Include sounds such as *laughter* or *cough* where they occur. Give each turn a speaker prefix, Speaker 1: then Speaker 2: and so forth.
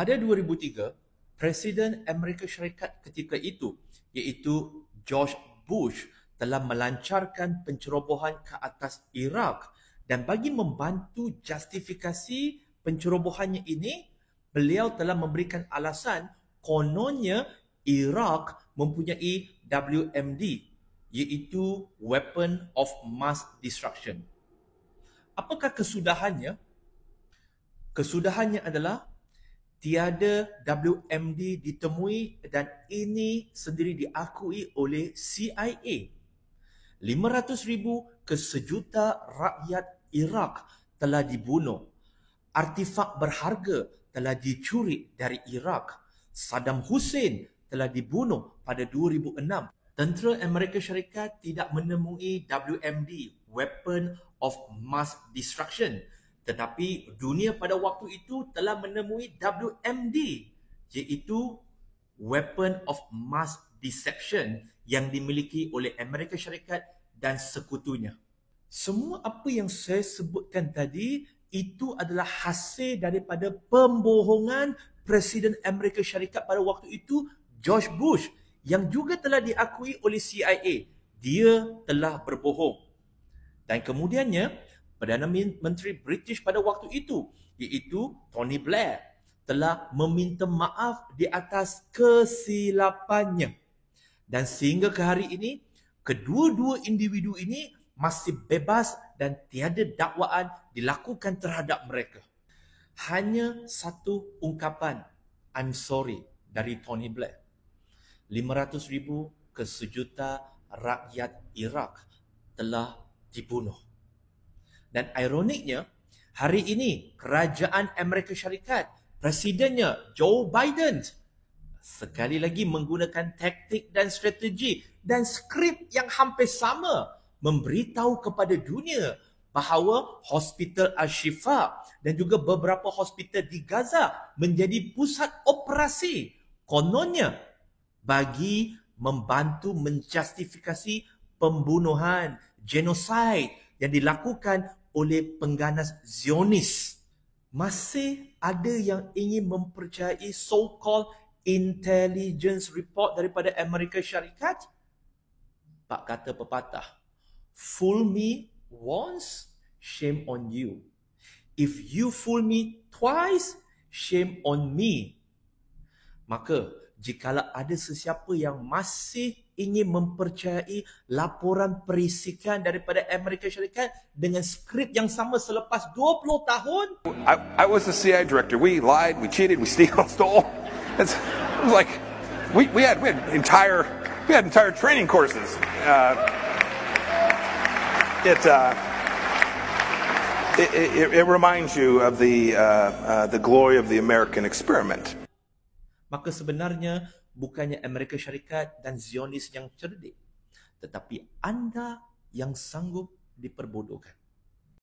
Speaker 1: Pada 2003, Presiden Amerika Syarikat ketika itu iaitu George Bush telah melancarkan pencerobohan ke atas Iraq dan bagi membantu justifikasi pencerobohannya ini, beliau telah memberikan alasan kononnya Iraq mempunyai WMD iaitu Weapon of Mass Destruction. Apakah kesudahannya? Kesudahannya adalah tiada WMD ditemui dan ini sendiri diakui oleh CIA. 500 ribu ke sejuta rakyat Iraq telah dibunuh. Artifak berharga telah dicuri dari Iraq. Saddam Hussein telah dibunuh pada 2006. Tentera Amerika Syarikat tidak menemui WMD, Weapon of Mass Destruction, tetapi dunia pada waktu itu telah menemui WMD iaitu Weapon of Mass Deception yang dimiliki oleh Amerika Syarikat dan sekutunya. Semua apa yang saya sebutkan tadi itu adalah hasil daripada pembohongan Presiden Amerika Syarikat pada waktu itu George Bush yang juga telah diakui oleh CIA. Dia telah berbohong. Dan kemudiannya, Perdana Menteri British pada waktu itu iaitu Tony Blair telah meminta maaf di atas kesilapannya. Dan sehingga ke hari ini, kedua-dua individu ini masih bebas dan tiada dakwaan dilakukan terhadap mereka. Hanya satu ungkapan, I'm sorry, dari Tony Blair. 500 ribu ke sejuta rakyat Iraq telah dibunuh. Dan ironiknya, hari ini kerajaan Amerika Syarikat, presidennya Joe Biden sekali lagi menggunakan taktik dan strategi dan skrip yang hampir sama memberitahu kepada dunia bahawa Hospital Al-Shifa dan juga beberapa hospital di Gaza menjadi pusat operasi kononnya bagi membantu menjustifikasi pembunuhan, genosid yang dilakukan oleh pengganas Zionis. Masih ada yang ingin mempercayai so-called intelligence report daripada Amerika Syarikat? Pak kata pepatah, fool me once, shame on you. If you fool me twice, shame on me. Maka, jikalau ada sesiapa yang masih ingin mempercayai laporan perisikan daripada Amerika Syarikat dengan skrip yang sama selepas 20 tahun.
Speaker 2: I, I was the CIA director. We lied, we cheated, we *laughs* steal, stole. It's, like we, we had we had entire we had entire training courses. Uh, it, uh, it, it it reminds you of the uh, uh, the glory of the American experiment.
Speaker 1: Maka sebenarnya bukannya Amerika Syarikat dan Zionis yang cerdik, tetapi anda yang sanggup diperbodohkan.